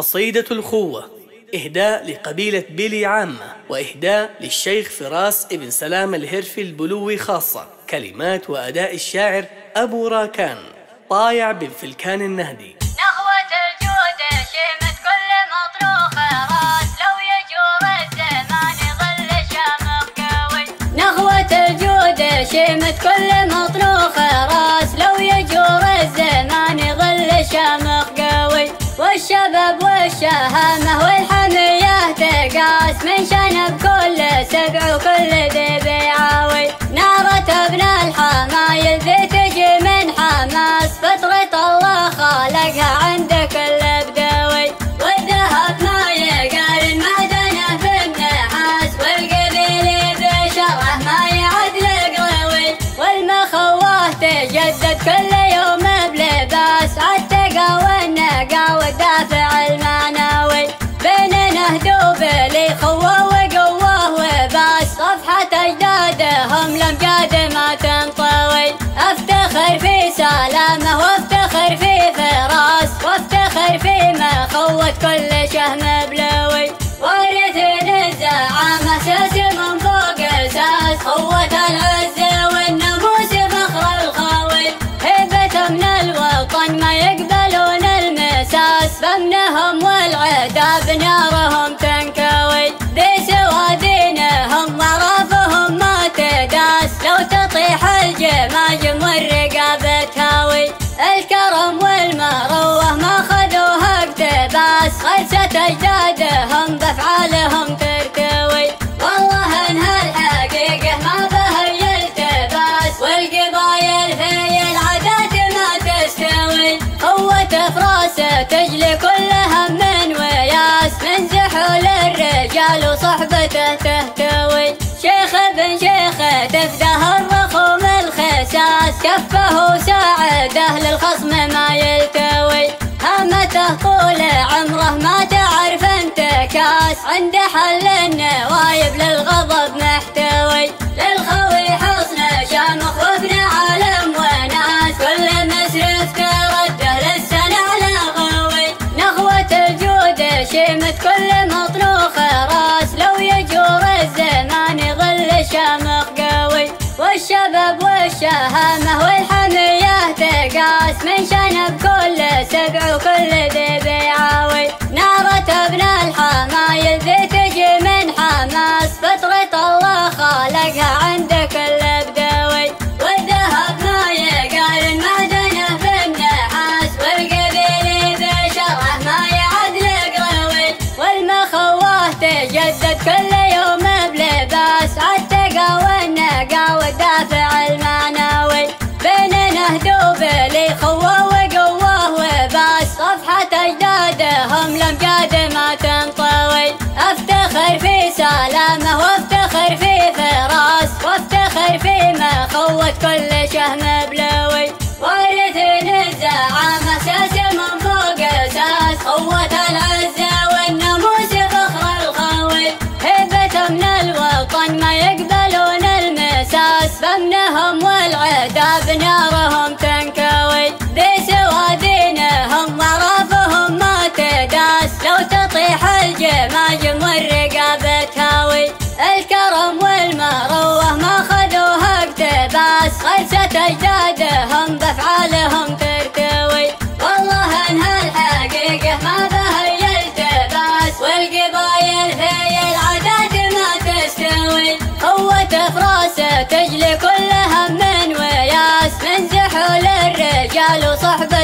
قصيدة الخوة إهداء لقبيلة بيلي عامة وإهداء للشيخ فراس ابن سلام الهرفي البلوي خاصة. كلمات وأداء الشاعر أبو راكان طايع بن فلكان النهدي. شهامه والحمية تقاس من شنب كل سبع وكل ذي بيعاوي نارة ابن الحمايل ذي تجي من حماس فطرة الله خالقها عند كل بدوي. والذهب ما يقارن معدنه في النحاس والقبيل بشره ما يعد لقروي. والمخوات تجدد كل collection ستجلي كل هم وياس من زحول الرجال وصحبته تهتوي. شيخ بن شيخة تفده الرخوم الخساس. كفه ساعده للخصم ما يلتوي. همته طول عمره ما تعرف انتكاس عنده حل النوايب للغضب con el قوت كل شهم بلا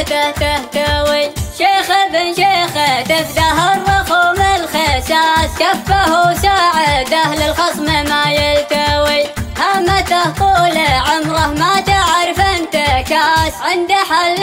تهته تهتوي شيخ بن شيخه تفده الرخوم الخساس كفه ساعده للخصم ما يلتوي. همته طول عمره ما تعرف أنت كاس عند حل